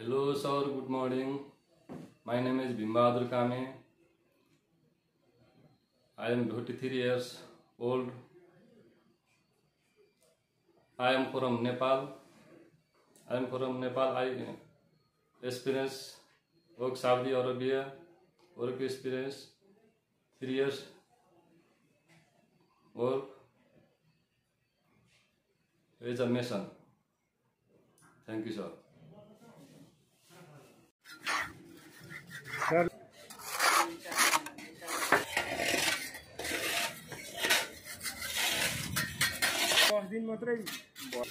Hello sir, good morning. My name is Bhim Bahadur Kame. I am 23 years old. I am from Nepal. I experience work Saudi Arabia, work experience 3 years work as a mason. Thank you sir. Cara... Corzinho, mostra aí. Bora.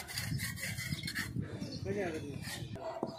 现在这个。